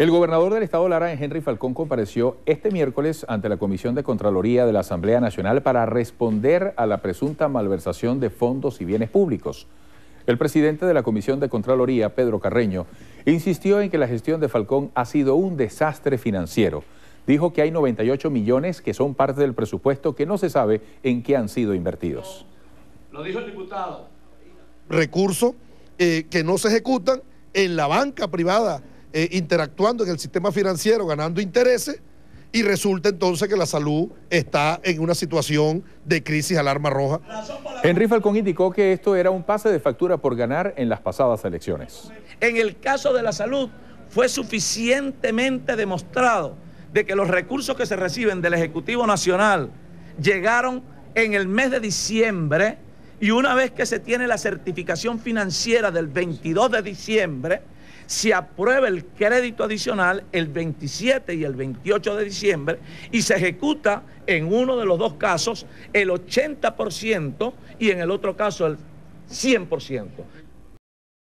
El gobernador del estado Lara, Henry Falcón, compareció este miércoles ante la Comisión de Contraloría de la Asamblea Nacional para responder a la presunta malversación de fondos y bienes públicos. El presidente de la Comisión de Contraloría, Pedro Carreño, insistió en que la gestión de Falcón ha sido un desastre financiero. Dijo que hay 98 millones que son parte del presupuesto que no se sabe en qué han sido invertidos. Lo dijo el diputado. Recursos eh, que no se ejecutan en la banca privada eh, interactuando en el sistema financiero, ganando intereses, y resulta entonces que la salud está en una situación de crisis alarma roja. Henry Falcón indicó que esto era un pase de factura por ganar en las pasadas elecciones. En el caso de la salud fue suficientemente demostrado de que los recursos que se reciben del Ejecutivo Nacional llegaron en el mes de diciembre y una vez que se tiene la certificación financiera del 22 de diciembre, se aprueba el crédito adicional el 27 y el 28 de diciembre y se ejecuta en uno de los dos casos el 80% y en el otro caso el 100%.